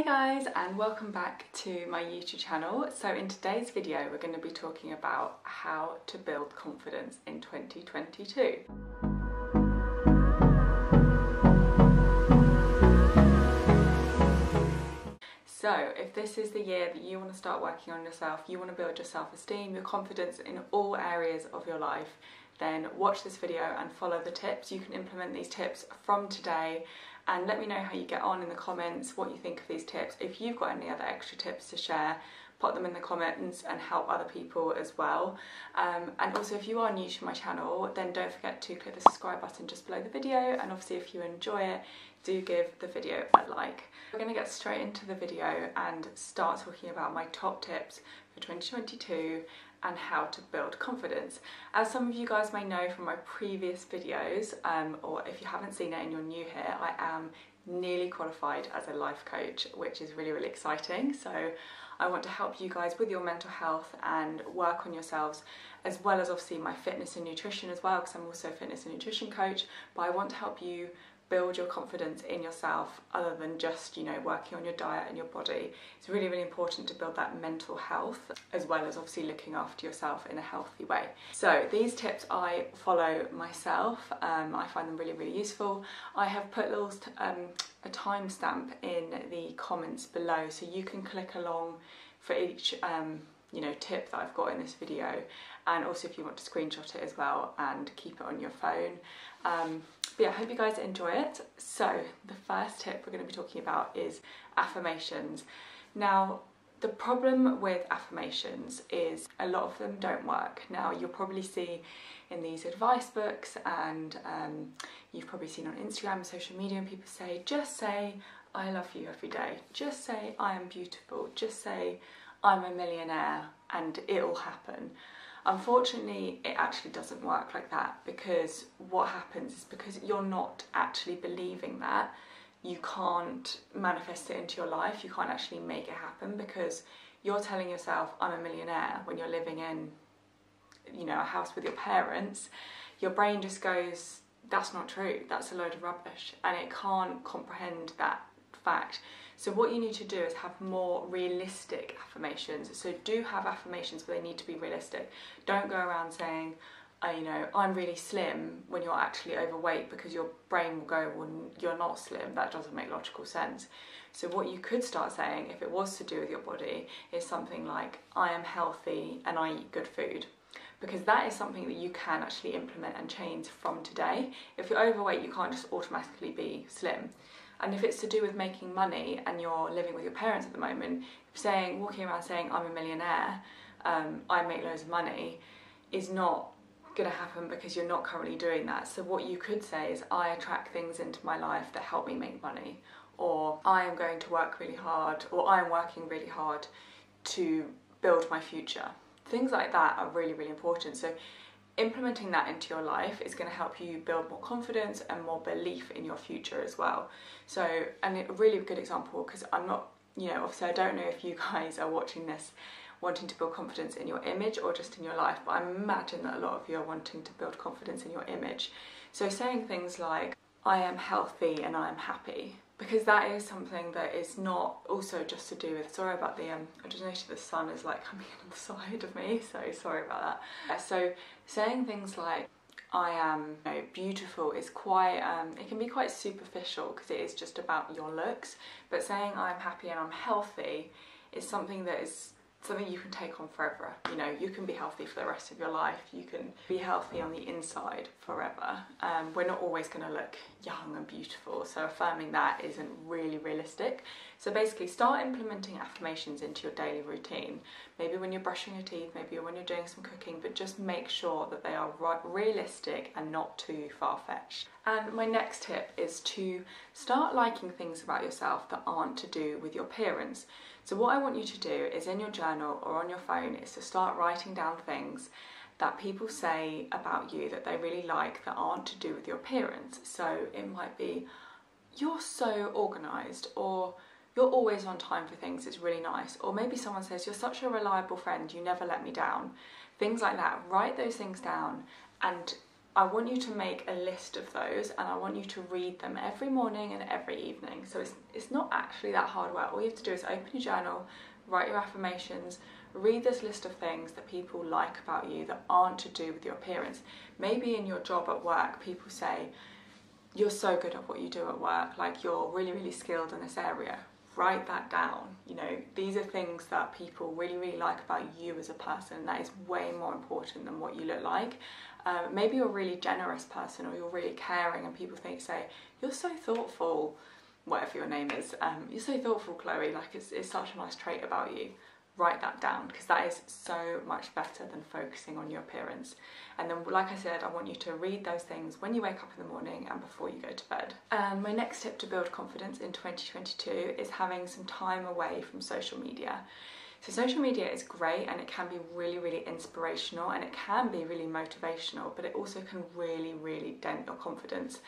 Hey guys and welcome back to my YouTube channel. So in today's video we're going to be talking about how to build confidence in 2022. So if this is the year that you want to start working on yourself, you want to build your self-esteem, your confidence in all areas of your life, then watch this video and follow the tips. You can implement these tips from today and let me know how you get on in the comments, what you think of these tips. If you've got any other extra tips to share, put them in the comments and help other people as well. Um, and also if you are new to my channel, then don't forget to click the subscribe button just below the video. And obviously if you enjoy it, do give the video a like. We're gonna get straight into the video and start talking about my top tips for 2022 and how to build confidence. As some of you guys may know from my previous videos, um, or if you haven't seen it and you're new here, I am nearly qualified as a life coach, which is really, really exciting. So I want to help you guys with your mental health and work on yourselves, as well as obviously my fitness and nutrition as well, because I'm also a fitness and nutrition coach, but I want to help you build your confidence in yourself other than just you know working on your diet and your body. It's really really important to build that mental health as well as obviously looking after yourself in a healthy way. So these tips i follow myself um, i find them really really useful. I have put little um, a timestamp in the comments below so you can click along for each um, you know tip that I've got in this video and also if you want to screenshot it as well and keep it on your phone um, but yeah I hope you guys enjoy it so the first tip we're going to be talking about is affirmations now the problem with affirmations is a lot of them don't work. Now you'll probably see in these advice books and um, you've probably seen on Instagram, and social media, people say, just say, I love you every day. Just say, I am beautiful. Just say, I'm a millionaire and it'll happen. Unfortunately, it actually doesn't work like that because what happens is because you're not actually believing that, you can't manifest it into your life, you can't actually make it happen because you're telling yourself, I'm a millionaire when you're living in, you know, a house with your parents, your brain just goes, that's not true, that's a load of rubbish, and it can't comprehend that fact. So what you need to do is have more realistic affirmations. So do have affirmations, but they need to be realistic. Don't go around saying, oh, you know, I'm really slim when you're actually overweight because your brain will go, well, you're not slim. That doesn't make logical sense. So what you could start saying, if it was to do with your body, is something like, I am healthy and I eat good food because that is something that you can actually implement and change from today. If you're overweight, you can't just automatically be slim. And if it's to do with making money and you're living with your parents at the moment, saying, walking around saying, I'm a millionaire, um, I make loads of money, is not going to happen because you're not currently doing that. So what you could say is, I attract things into my life that help me make money, or I am going to work really hard, or I am working really hard to build my future. Things like that are really, really important. So implementing that into your life is going to help you build more confidence and more belief in your future as well. So, and a really good example, because I'm not, you know, obviously I don't know if you guys are watching this wanting to build confidence in your image or just in your life, but I imagine that a lot of you are wanting to build confidence in your image. So saying things like, I am healthy and I am happy, because that is something that is not also just to do with, sorry about the, um, I just noticed the sun is like coming on the side of me, so sorry about that. So saying things like, I am you know, beautiful is quite, um, it can be quite superficial because it is just about your looks, but saying I'm happy and I'm healthy is something that is something you can take on forever. You know, you can be healthy for the rest of your life. You can be healthy on the inside forever. Um, we're not always going to look young and beautiful, so affirming that isn't really realistic. So basically, start implementing affirmations into your daily routine. Maybe when you're brushing your teeth, maybe when you're doing some cooking, but just make sure that they are realistic and not too far-fetched. And my next tip is to start liking things about yourself that aren't to do with your appearance. So what I want you to do is in your journal or on your phone is to start writing down things that people say about you that they really like that aren't to do with your appearance. So it might be, you're so organised or you're always on time for things, it's really nice. Or maybe someone says, you're such a reliable friend, you never let me down. Things like that. Write those things down and I want you to make a list of those and I want you to read them every morning and every evening. So it's, it's not actually that hard work. All you have to do is open your journal, write your affirmations, read this list of things that people like about you that aren't to do with your appearance. Maybe in your job at work, people say, You're so good at what you do at work, like you're really, really skilled in this area. Write that down. You know, these are things that people really, really like about you as a person. That is way more important than what you look like. Um, maybe you're a really generous person or you're really caring, and people think, say, You're so thoughtful, whatever your name is. Um, you're so thoughtful, Chloe, like it's, it's such a nice trait about you write that down because that is so much better than focusing on your appearance. And then, like I said, I want you to read those things when you wake up in the morning and before you go to bed. And my next tip to build confidence in 2022 is having some time away from social media. So, social media is great and it can be really, really inspirational and it can be really motivational, but it also can really, really dent your confidence.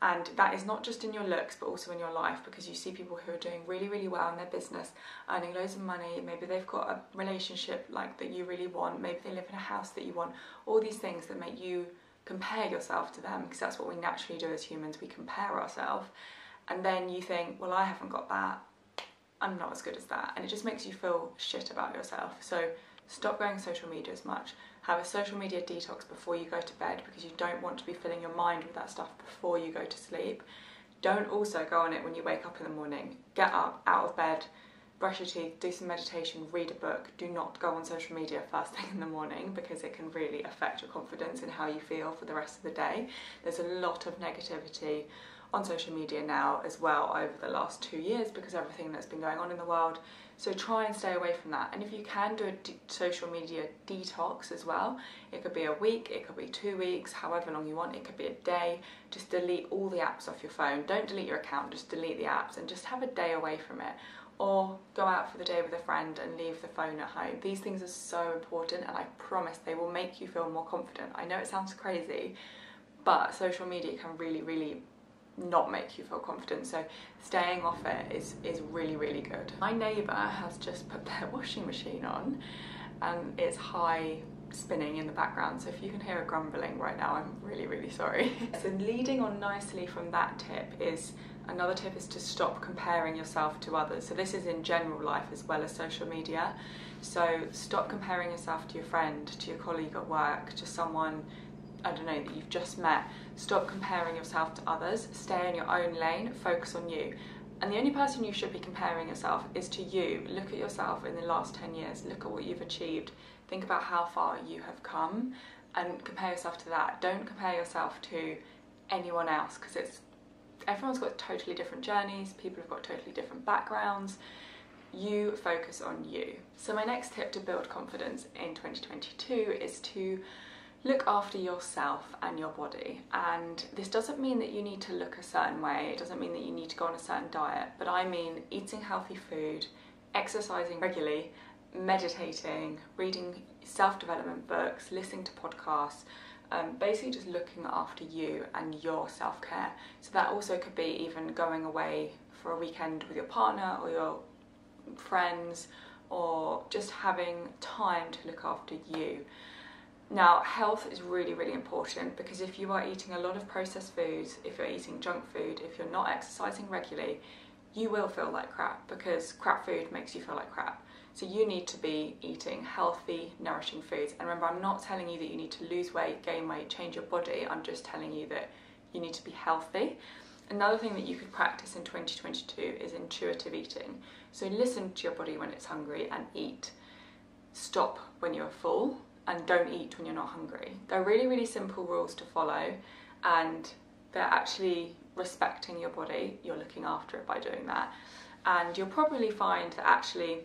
And that is not just in your looks, but also in your life because you see people who are doing really, really well in their business, earning loads of money. Maybe they've got a relationship like that you really want. Maybe they live in a house that you want. All these things that make you compare yourself to them because that's what we naturally do as humans. We compare ourselves. And then you think, well, I haven't got that. I'm not as good as that. And it just makes you feel shit about yourself. So stop going social media as much have a social media detox before you go to bed because you don't want to be filling your mind with that stuff before you go to sleep. Don't also go on it when you wake up in the morning. Get up, out of bed, brush your teeth, do some meditation, read a book. Do not go on social media first thing in the morning because it can really affect your confidence and how you feel for the rest of the day. There's a lot of negativity on social media now as well over the last two years because everything that's been going on in the world so try and stay away from that. And if you can do a de- social media detox as well, it could be a week, it could be two weeks, however long you want, it could be a day. Just delete all the apps off your phone. Don't delete your account, just delete the apps and just have a day away from it. Or go out for the day with a friend and leave the phone at home. These things are so important and I promise they will make you feel more confident. I know it sounds crazy, but social media can really, really not make you feel confident. So staying off it is, is really, really good. My neighbour has just put their washing machine on and it's high spinning in the background. So if you can hear a grumbling right now, I'm really, really sorry. so leading on nicely from that tip is another tip is to stop comparing yourself to others. So this is in general life as well as social media. So stop comparing yourself to your friend, to your colleague at work, to someone I don't know, that you've just met, stop comparing yourself to others, stay in your own lane, focus on you. And the only person you should be comparing yourself is to you. Look at yourself in the last 10 years, look at what you've achieved, think about how far you have come, and compare yourself to that. Don't compare yourself to anyone else because it's everyone's got totally different journeys, people have got totally different backgrounds. You focus on you. So, my next tip to build confidence in 2022 is to look after yourself and your body. And this doesn't mean that you need to look a certain way, it doesn't mean that you need to go on a certain diet, but I mean eating healthy food, exercising regularly, meditating, reading self development books, listening to podcasts. Um, basically, just looking after you and your self care. So, that also could be even going away for a weekend with your partner or your friends, or just having time to look after you. Now, health is really, really important because if you are eating a lot of processed foods, if you're eating junk food, if you're not exercising regularly, you will feel like crap because crap food makes you feel like crap. So you need to be eating healthy, nourishing foods. And remember, I'm not telling you that you need to lose weight, gain weight, change your body. I'm just telling you that you need to be healthy. Another thing that you could practice in 2022 is intuitive eating. So listen to your body when it's hungry and eat. Stop when you're full and don't eat when you're not hungry. They're really, really simple rules to follow, and they're actually respecting your body. You're looking after it by doing that. And you'll probably find that actually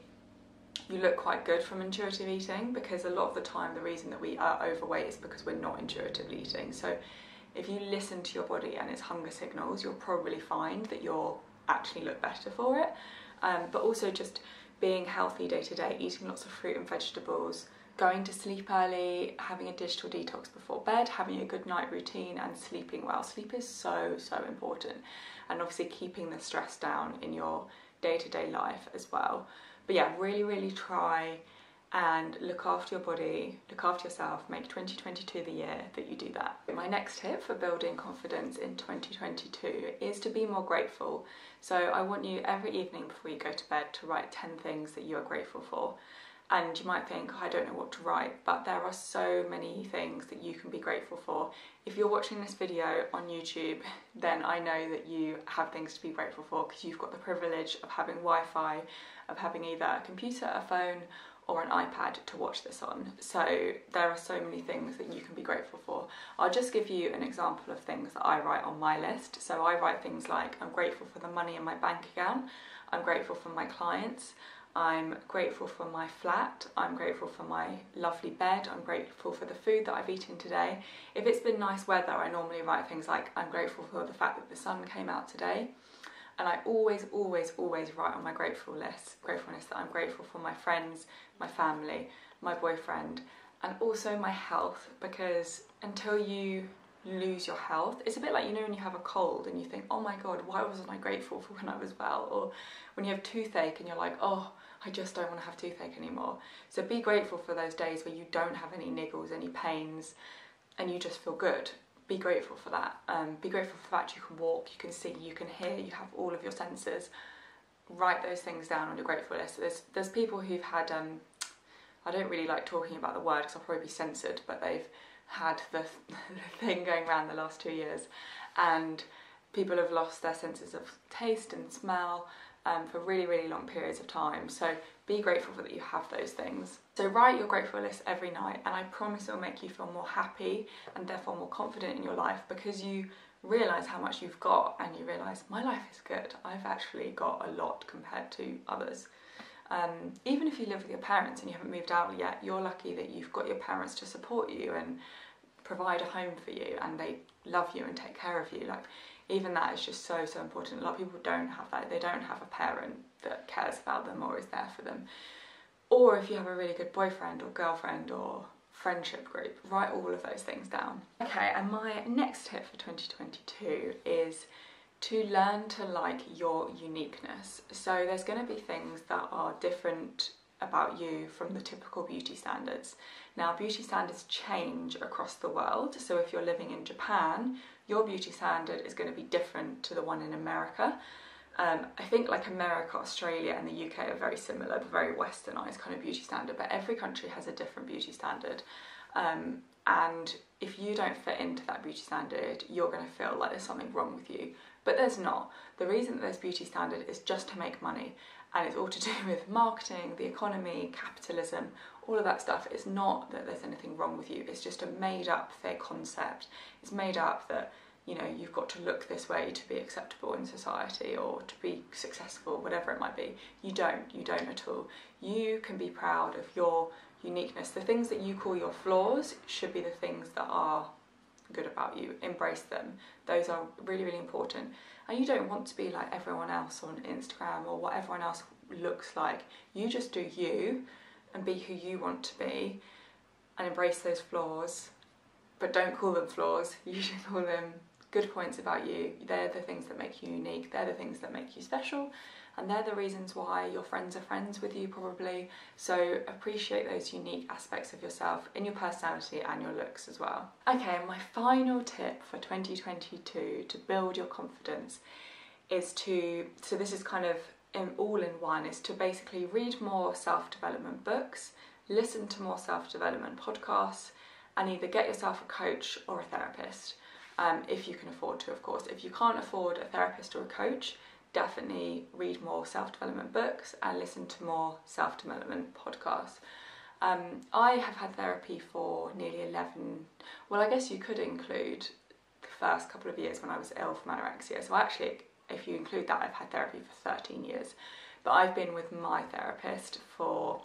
you look quite good from intuitive eating because a lot of the time the reason that we are overweight is because we're not intuitively eating. So if you listen to your body and its hunger signals, you'll probably find that you'll actually look better for it. Um, but also just being healthy day to day, eating lots of fruit and vegetables, going to sleep early, having a digital detox before bed, having a good night routine, and sleeping well. Sleep is so, so important. And obviously, keeping the stress down in your day to day life as well. But yeah, really, really try and look after your body, look after yourself, make 2022 the year that you do that. My next tip for building confidence in 2022 is to be more grateful. So I want you every evening before you go to bed to write 10 things that you are grateful for. And you might think, oh, I don't know what to write, but there are so many things that you can be grateful for. If you're watching this video on YouTube, then I know that you have things to be grateful for because you've got the privilege of having Wi Fi, of having either a computer, a phone, or an iPad to watch this on. So there are so many things that you can be grateful for. I'll just give you an example of things that I write on my list. So I write things like I'm grateful for the money in my bank account, I'm grateful for my clients, I'm grateful for my flat, I'm grateful for my lovely bed, I'm grateful for the food that I've eaten today. If it's been nice weather, I normally write things like I'm grateful for the fact that the sun came out today. And I always, always, always write on my grateful list, gratefulness that I'm grateful for my friends, my family, my boyfriend, and also my health because until you lose your health, it's a bit like you know when you have a cold and you think, oh my god, why wasn't I grateful for when I was well? Or when you have toothache and you're like, oh, I just don't want to have toothache anymore. So be grateful for those days where you don't have any niggles, any pains, and you just feel good be grateful for that. Um, be grateful for the fact you can walk, you can see, you can hear, you have all of your senses. Write those things down on your grateful list. There's there's people who've had um, I don't really like talking about the word because I'll probably be censored, but they've had the, the thing going around the last two years, and people have lost their senses of taste and smell um, for really, really long periods of time. So be grateful that you have those things. So write your grateful list every night, and I promise it'll make you feel more happy and therefore more confident in your life because you realize how much you've got and you realize my life is good. I've actually got a lot compared to others. Um, even if you live with your parents and you haven't moved out yet, you're lucky that you've got your parents to support you and provide a home for you and they love you and take care of you. Like even that is just so so important. A lot of people don't have that. They don't have a parent that cares about them or is there for them. Or if you have a really good boyfriend or girlfriend or friendship group, write all of those things down. Okay, and my next tip for 2022 is to learn to like your uniqueness. So there's going to be things that are different about you from the typical beauty standards. Now, beauty standards change across the world. So if you're living in Japan, your beauty standard is going to be different to the one in America. Um, I think like America, Australia, and the UK are very similar, very westernized kind of beauty standard, but every country has a different beauty standard. Um, and if you don't fit into that beauty standard, you're going to feel like there's something wrong with you. But there's not. The reason that there's beauty standard is just to make money, and it's all to do with marketing, the economy, capitalism, all of that stuff. It's not that there's anything wrong with you, it's just a made up fake concept. It's made up that you know you've got to look this way to be acceptable in society or to be successful whatever it might be you don't you don't at all you can be proud of your uniqueness the things that you call your flaws should be the things that are good about you embrace them. Those are really really important. And you don't want to be like everyone else on instagram or what everyone else looks like. You just do you and be who you want to be and embrace those flaws. But don't call them flaws. You should call them good points about you. They're the things that make you unique, they're the things that make you special, and they're the reasons why your friends are friends with you, probably. So appreciate those unique aspects of yourself in your personality and your looks as well. Okay, my final tip for 2022 to build your confidence is to, so this is kind of in, all in one, is to basically read more self development books, listen to more self development podcasts, and either get yourself a coach or a therapist um, if you can afford to, of course. If you can't afford a therapist or a coach, definitely read more self development books and listen to more self development podcasts. Um, I have had therapy for nearly 11, well, I guess you could include the first couple of years when I was ill from anorexia. So, actually, if you include that, I've had therapy for 13 years. But I've been with my therapist for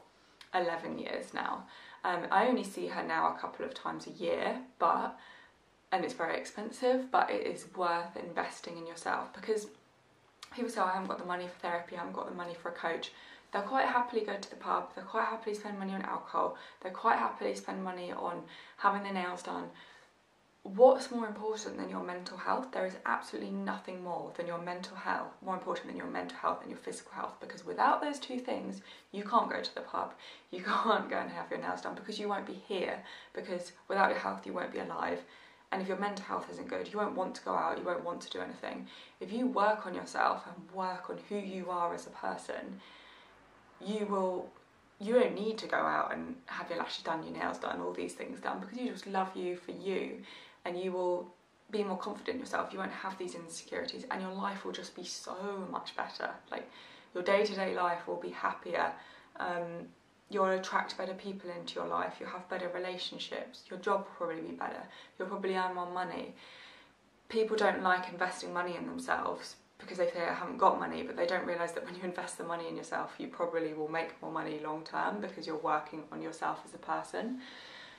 11 years now. Um, I only see her now a couple of times a year, but and it's very expensive, but it is worth investing in yourself because people say, oh, I haven't got the money for therapy, I haven't got the money for a coach. They'll quite happily go to the pub, they'll quite happily spend money on alcohol, they'll quite happily spend money on having their nails done, what's more important than your mental health? There is absolutely nothing more than your mental health, more important than your mental health and your physical health, because without those two things, you can't go to the pub, you can't go and have your nails done because you won't be here, because without your health, you won't be alive. And if your mental health isn't good, you won't want to go out, you won't want to do anything. If you work on yourself and work on who you are as a person, you will you don't need to go out and have your lashes done, your nails done, all these things done because you just love you for you and you will be more confident in yourself. You won't have these insecurities and your life will just be so much better. Like your day to day life will be happier. Um, you'll attract better people into your life. You'll have better relationships. Your job will probably be better. You'll probably earn more money. People don't like investing money in themselves because they say I haven't got money, but they don't realise that when you invest the money in yourself, you probably will make more money long term because you're working on yourself as a person.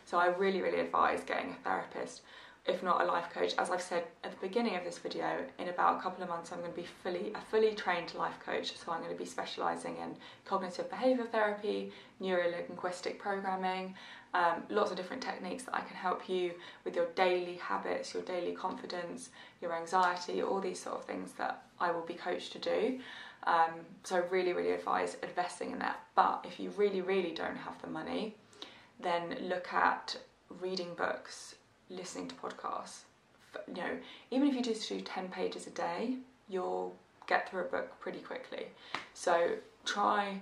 So I really, really advise getting a therapist, if not a life coach. As I've said at the beginning of this video, in about a couple of months, I'm going to be fully a fully trained life coach. So I'm going to be specialising in cognitive behaviour therapy, neuro linguistic programming, um, lots of different techniques that I can help you with your daily habits, your daily confidence, your anxiety, all these sort of things that I will be coached to do. Um, so I really, really advise investing in that. But if you really, really don't have the money, then look at reading books, listening to podcasts. You know, even if you just do 10 pages a day, you'll get through a book pretty quickly. So try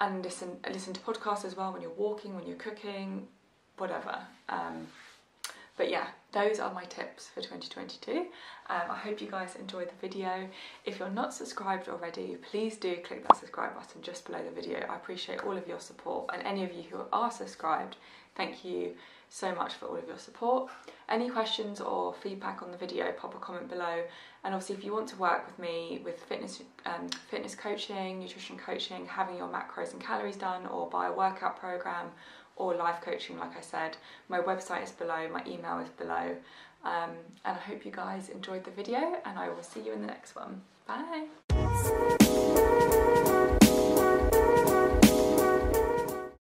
and listen listen to podcasts as well when you're walking, when you're cooking, whatever. Um, but yeah, those are my tips for 2022. Um, I hope you guys enjoyed the video. If you're not subscribed already, please do click that subscribe button just below the video. I appreciate all of your support and any of you who are subscribed, thank you so much for all of your support. Any questions or feedback on the video, pop a comment below. And obviously if you want to work with me with fitness, um, fitness coaching, nutrition coaching, having your macros and calories done or buy a workout program or life coaching like I said, my website is below, my email is below. Um, and I hope you guys enjoyed the video and I will see you in the next one. Bye!